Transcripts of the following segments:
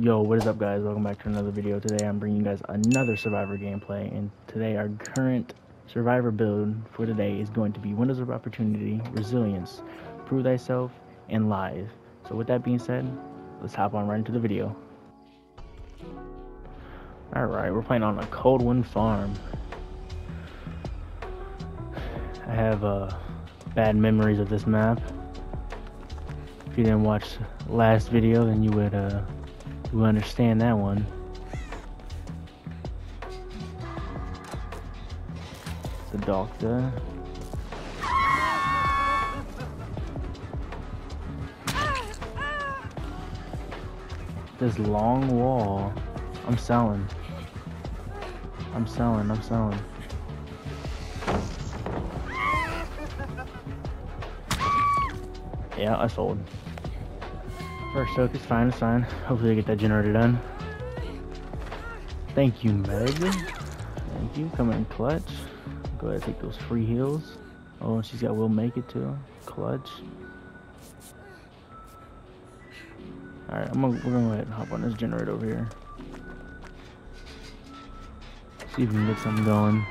Yo, what is up guys? Welcome back to another video. Today I'm bringing you guys another Survivor gameplay and today our current Survivor build for today is going to be Windows of Opportunity, Resilience, Prove Thyself, and Lithe. So with that being said, let's hop on right into the video. Alright, we're playing on a Coldwind Farm. I have uh, bad memories of this map. If you didn't watch last video, then you would uh, would understand that one. The doctor. This long wall. I'm selling. I'm selling, I'm selling. Yeah, I sold. First soak is fine, it's fine. Hopefully I get that generator done. Thank you, Meg. Thank you. Coming in clutch. Go ahead and take those free heals. Oh, and she's got will make it too. Clutch. Alright, I'm gonna we're gonna go ahead and hop on this generator over here. See if we can get something going.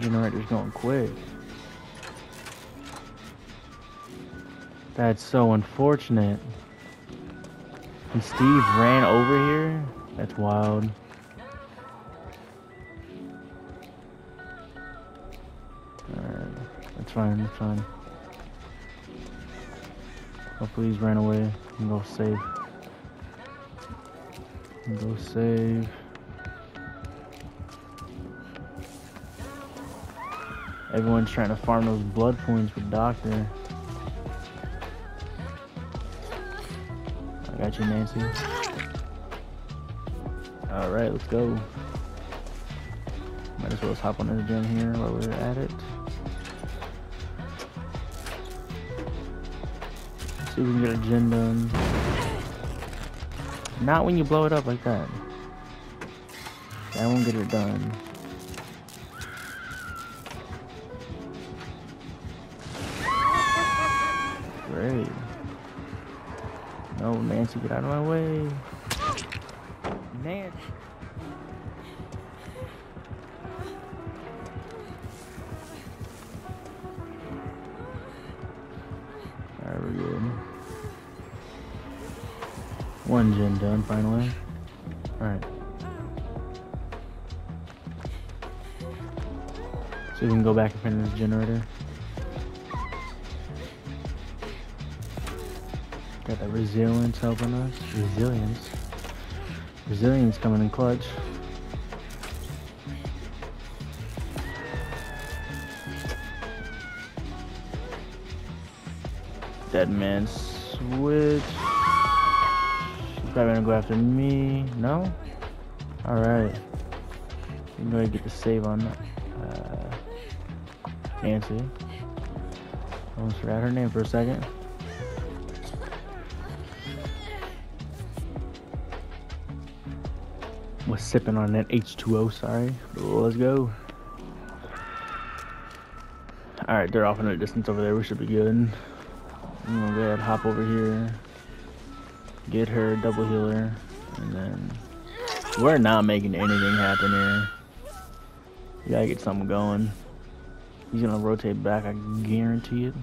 Generator's going quick. That's so unfortunate. And Steve ran over here? That's wild. Alright, that's fine, that's fine. Hopefully he's ran away and go save. And go save. Everyone's trying to farm those blood points for Doctor. Got you, Nancy. Alright, let's go. Might as well hop on this gen here while we're at it. See if we can get a gen done. Not when you blow it up like that. That won't get it done. Great. No, Nancy, get out of my way. Nancy. Alright, we're good. One gen done, finally. Alright. So we can go back and finish this generator. Got that resilience helping us. Resilience. Resilience coming in clutch. Dead man switch. She's probably gonna go after me. No? Alright. You can go and get the save on uh, Nancy. Almost forgot her name for a second. Was sipping on that H2O, sorry. Let's go. Alright, they're off in the distance over there. We should be good. I'm gonna go ahead hop over here. Get her, double healer. And then... We're not making anything happen here. We gotta get something going. He's gonna rotate back, I guarantee it.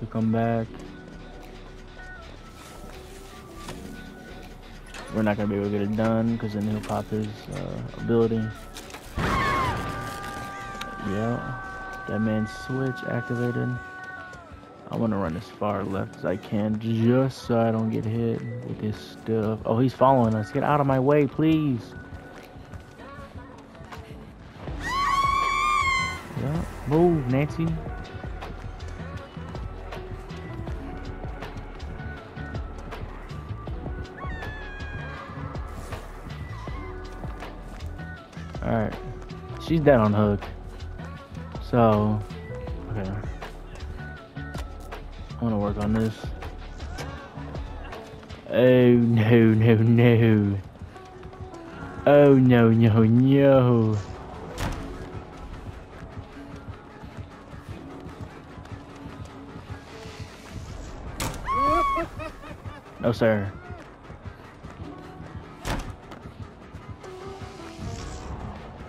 He'll come back. We're not gonna be able to get it done because then he'll pop his uh, ability. Yeah, that man's switch activated. I want to run as far left as I can just so I don't get hit with this stuff. Oh, he's following us. Get out of my way, please. Yeah, move, Nancy. She's dead on hook. So, okay. I'm gonna work on this. Oh, no, no, no. Oh, no, no, no. No, sir.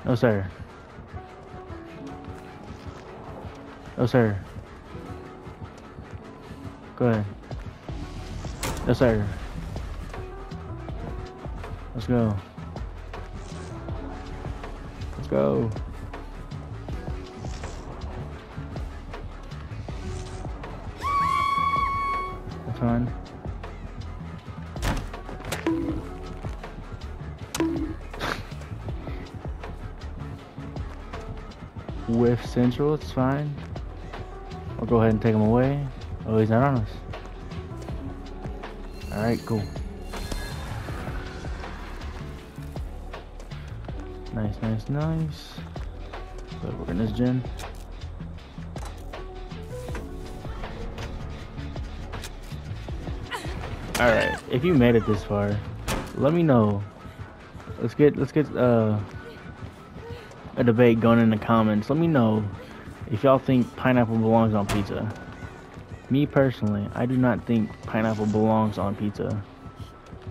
No, sir. No, sir. Go ahead. No, sir. Let's go. Let's go. That's fine. With Central, it's fine. I'll go ahead and take him away. Oh, he's not on us. Alright, cool. Nice, nice, nice. So we're in this gen. Alright, if you made it this far, let me know. Let's get let's get uh a debate going in the comments. Let me know if y'all think pineapple belongs on pizza. Me personally, I do not think pineapple belongs on pizza.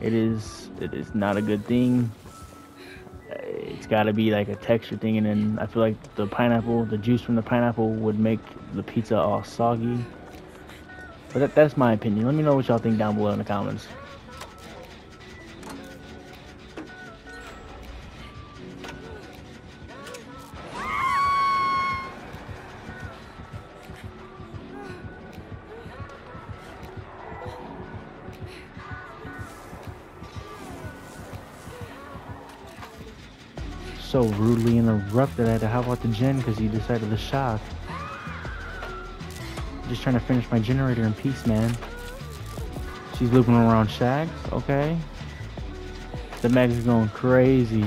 It is it is not a good thing. It's got to be like a texture thing, and then I feel like the pineapple, the juice from the pineapple, would make the pizza all soggy. But that, that's my opinion. Let me know what y'all think down below in the comments. So rudely interrupted. I had to hop out the gen because you decided to shock. Just trying to finish my generator in peace, man. She's looping around Shags. Okay. The mag is going crazy.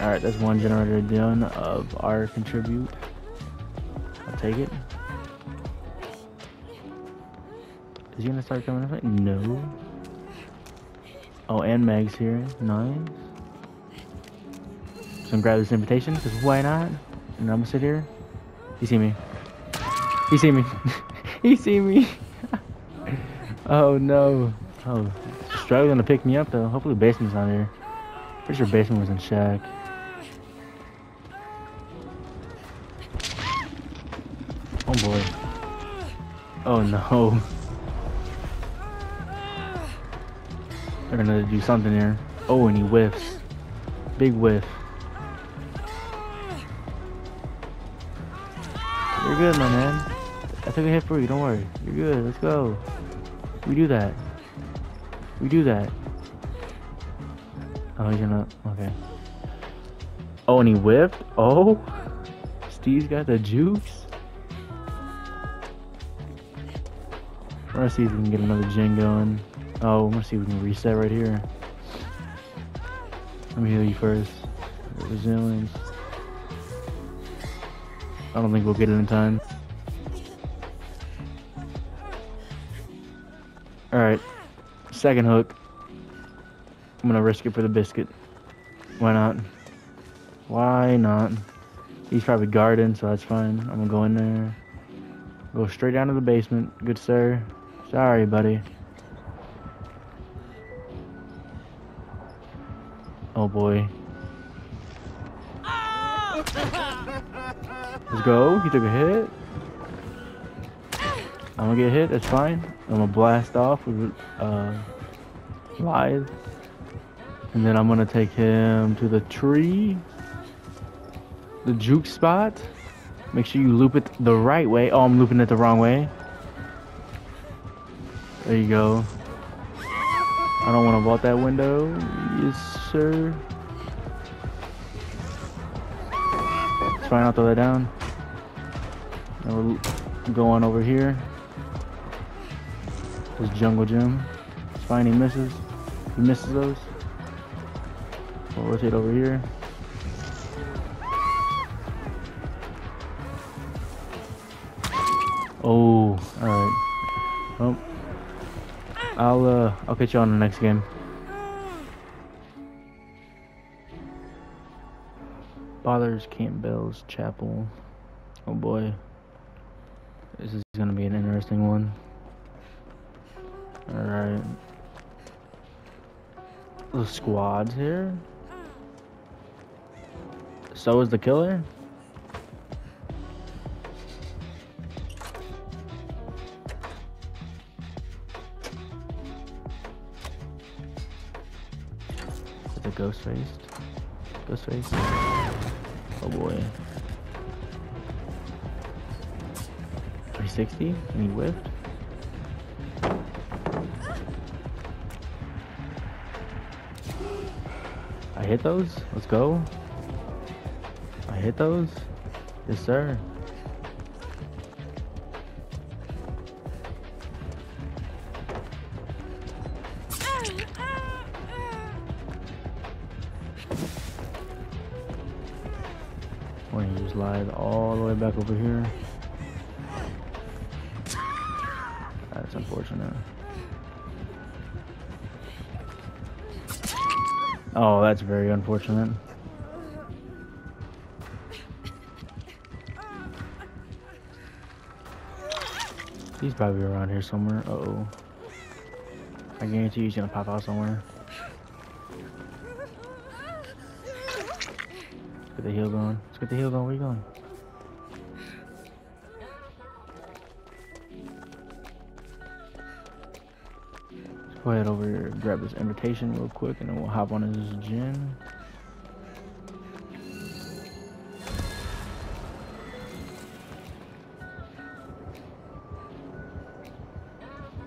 Alright, that's one generator done of our contribute. I'll take it. Is he gonna start coming up? No. Oh, and Meg's here. Nice. So I'm grab this invitation, because why not? And I'm gonna sit here. He see me. He see me. he see me. oh no. Oh, struggling to pick me up though. Hopefully basement's not here. Pretty sure basement was in shack. Oh boy. Oh no. They're gonna do something here. Oh, and he whiffs. Big whiff. You're good, my man. I took a hit for you, don't worry. You're good, let's go. We do that. We do that. Oh, you're not. Okay. Oh, and he whiffed? Oh? Steve's got the juice? We're gonna see if we can get another gen going. Oh, I'm gonna see if we can reset right here. Let me heal you first. Resilience. I don't think we'll get it in time. Alright. Second hook. I'm gonna risk it for the biscuit. Why not? Why not? He's probably guarding, so that's fine. I'm gonna go in there. Go straight down to the basement. Good sir. Sorry, buddy. Oh boy. Let's go. He took a hit. I'm gonna get hit. That's fine. I'm gonna blast off with uh, Lithe. And then I'm gonna take him to the tree. The juke spot. Make sure you loop it the right way. Oh, I'm looping it the wrong way. There you go. I don't want to vault that window. Yes, sir. Fine, I'll throw that down. And we'll go on over here. This jungle gym. It's fine, he misses. He misses those. We'll rotate over here. Oh, alright. Well, I'll uh I'll catch you on the next game. Campbell's Chapel. Oh boy. This is gonna be an interesting one. Alright. The squad's here. So is the killer? Is it ghost faced? Ghost face? Oh boy. 360? And he whiffed? I hit those? Let's go. I hit those? Yes, sir. Want to use Lithe all the way back over here. That's unfortunate. Oh, that's very unfortunate. He's probably around here somewhere. Uh oh. I guarantee he's gonna pop out somewhere. Get the heal going. Let's get the heal going. Where you going? Let's go ahead over here, grab this invitation real quick, and then we'll hop on his gin.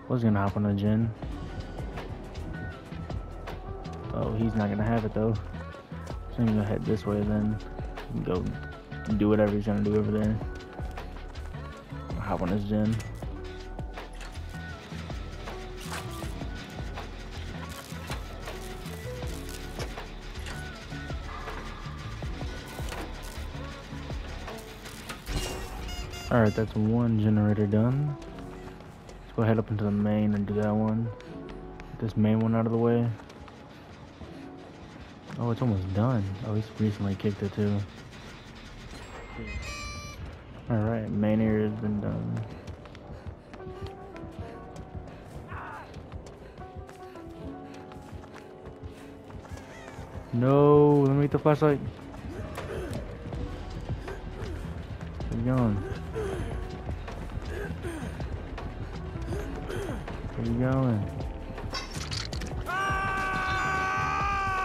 Was gonna hop on the gin. Oh, he's not gonna have it though. I'm gonna head this way then. Go do whatever he's gonna do over there. Hop on his gin. Alright, that's one generator done. Let's go ahead up into the main and do that one. Get this main one out of the way. Oh, it's almost done. Oh, he's recently kicked it too. Alright, main area has been done. No, let me get the flashlight. Where you going? Where you going?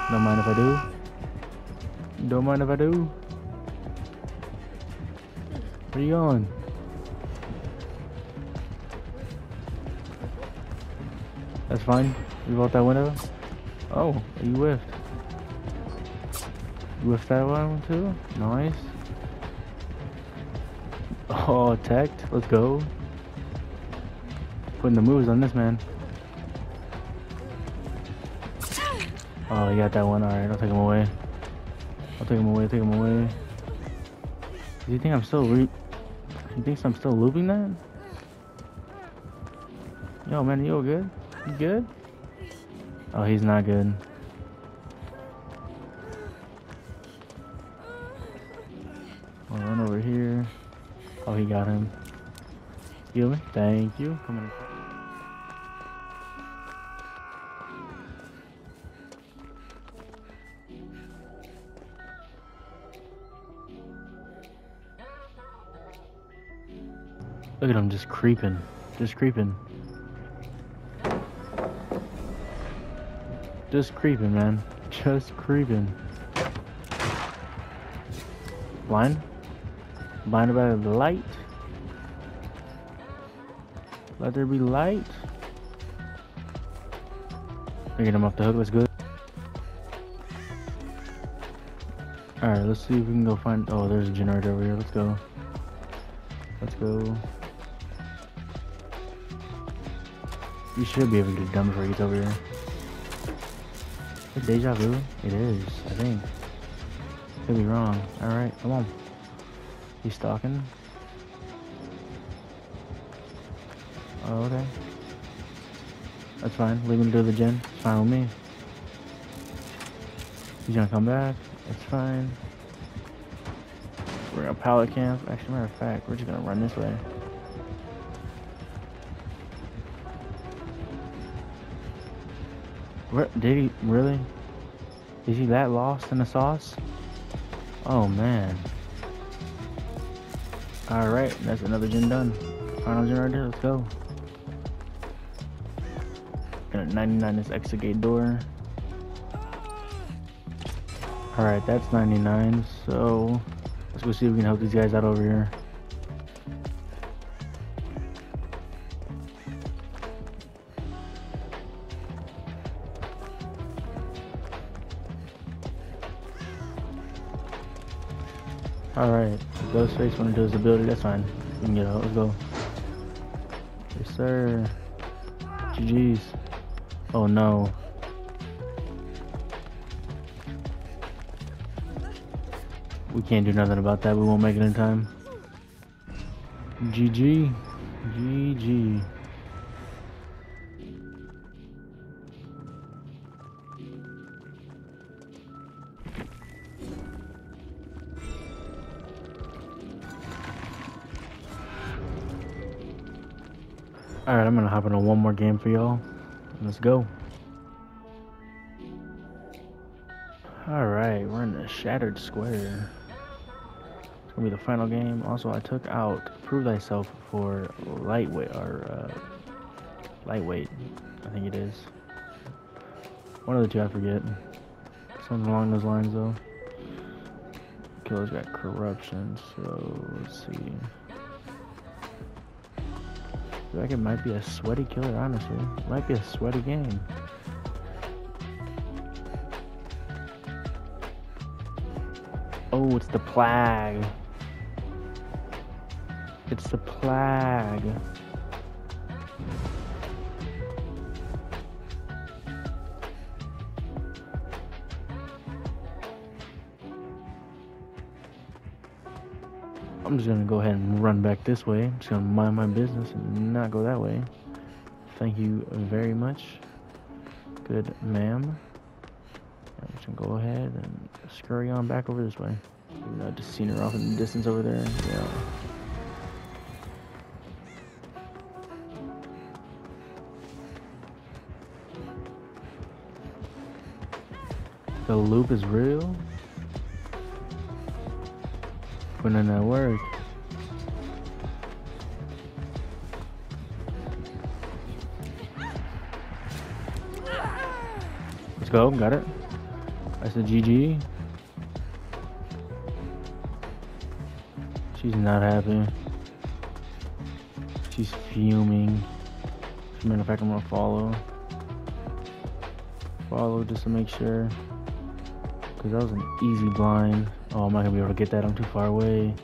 Don't mind if I do. Don't mind if I do. Where you going? That's fine. You out that window? Oh, you whiffed. You whiffed that one too? Nice. Oh, attacked. Let's go. Putting the moves on this man. Oh, he got that one. Alright, I'll take him away. I'll take him away, take him away. Do you think I'm still re- You think I'm still looping that? Yo, man, you all good? You good? Oh, he's not good. I'll run over here. Oh, he got him. Heal me? Thank you. Come on. Look at him just creeping. Just creeping. Just creeping, man. Just creeping. Blind? Blinded by the light? Let there be light. I get him off the hook, that's good. Alright, let's see if we can go find oh there's a generator over here, let's go. Let's go. You should be able to before he gets over here. Is it deja vu? It is, I think. Could be wrong. Alright, come on. He's stalking. Oh, okay. That's fine. Leave him to the gym. It's fine with me. He's gonna come back. That's fine. We're gonna pallet camp. Actually, matter of fact, we're just gonna run this way. Did he really? Is he that lost in the sauce? Oh man. Alright, that's another gen done. Final gen right there, let's go. Got 99 this exit gate door. Alright, that's 99, so let's go see if we can help these guys out over here. Alright, Ghostface wanna do his ability, that's fine. We can get out, let's go. Yes sir. GG's. Oh no. We can't do nothing about that, we won't make it in time. GG. GG. Alright, I'm gonna hop into one more game for y'all. Let's go. Alright, we're in the Shattered Square. It's gonna be the final game. Also, I took out Prove Thyself for Lightweight, or, uh, Lightweight, I think it is. One of the two, I forget. Something along those lines, though. Killer's got Corruption, so let's see feel like it might be a sweaty killer, honestly. It might be a sweaty game. Oh, it's the plague. It's the plague. I'm just gonna go ahead and run back this way. I'm just gonna mind my business and not go that way. Thank you very much. Good ma'am. I'm just gonna go ahead and scurry on back over this way. Even though I just seen her off in the distance over there. Yeah. The loop is real? In that work. Let's go, got it. That's a GG. She's not happy. She's fuming. As a matter of fact, I'm gonna follow. Follow just to make sure. Because that was an easy blind. Oh, I'm not gonna be able to get that. I'm too far away.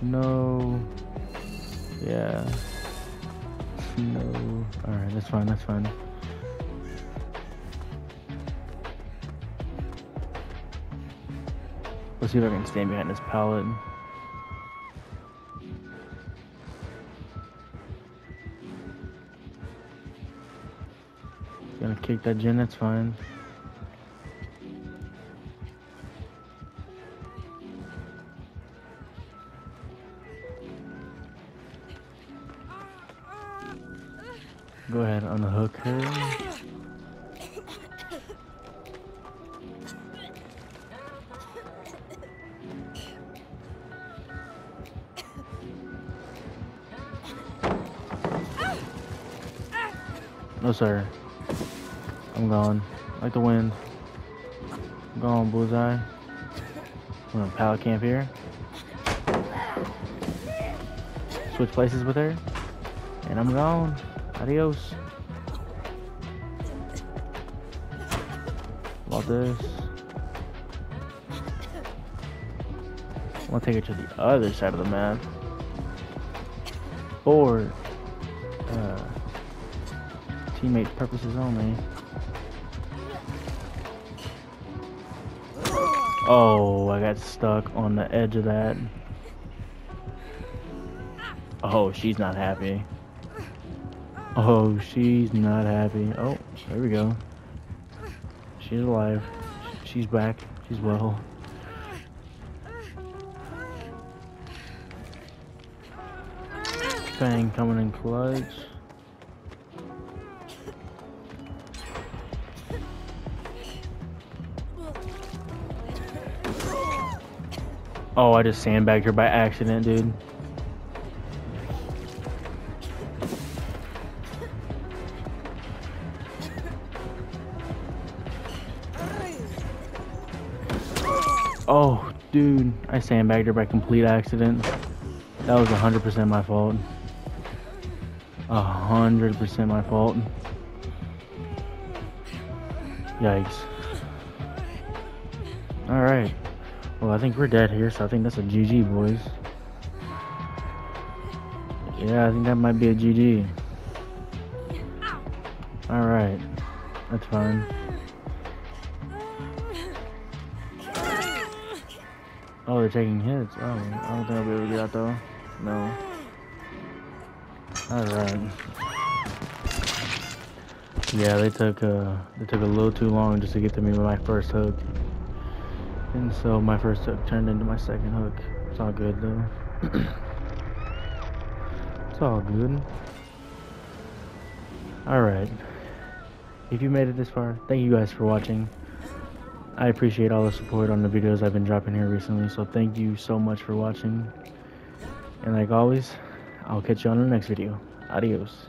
No. Yeah. No. Alright, that's fine. That's fine. Let's see if I can stand behind this pallet. Gonna kick that gin, that's fine. Unhook her. No sir. I'm gone. Like the wind. I'm gone, bullseye. I'm gonna pallet camp here. Switch places with her. And I'm gone. Adios. This. I'm gonna take it to the other side of the map. For uh, teammate purposes only. Oh, I got stuck on the edge of that. Oh, she's not happy. Oh, she's not happy. Oh, there we go. She's alive. She's back. She's well. Fang coming in clutch. Oh, I just sandbagged her by accident, dude. Dude, I sandbagged her by complete accident. That was 100% my fault. 100% my fault. Yikes. Alright. Well, I think we're dead here, so I think that's a GG, boys. Yeah, I think that might be a GG. Alright. That's fine. Oh, they're taking hits. Oh, I don't think I'll be able to get out though. No. Alright. Yeah, they took uh they took a little too long just to get to me with my first hook. And so my first hook turned into my second hook. It's all good though. it's all good. Alright. If you made it this far, thank you guys for watching. I appreciate all the support on the videos I've been dropping here recently, so thank you so much for watching. And like always, I'll catch you on the next video. Adios.